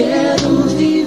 quero que